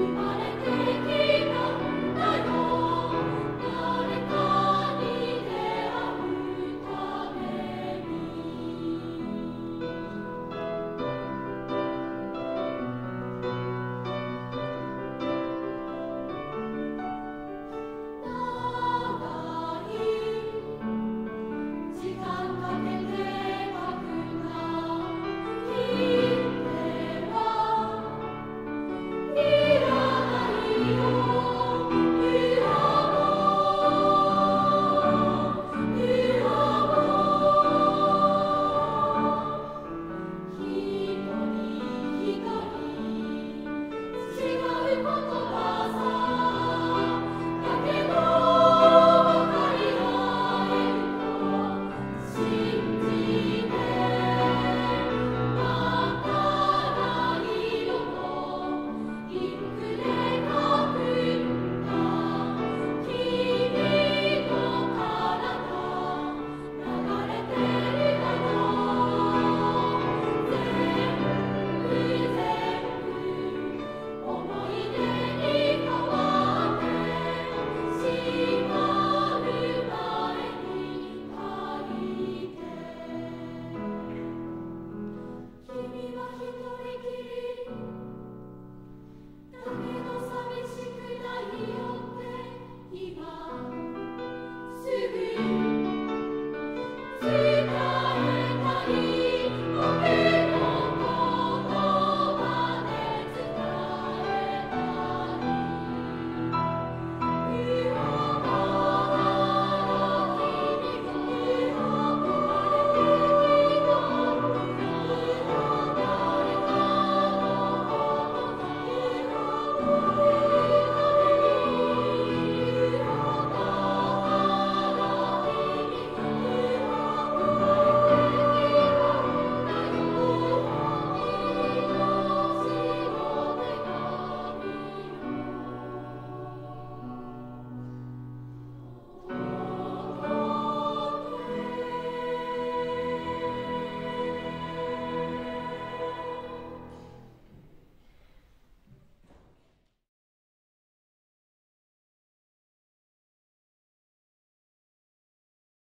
Hallelujah.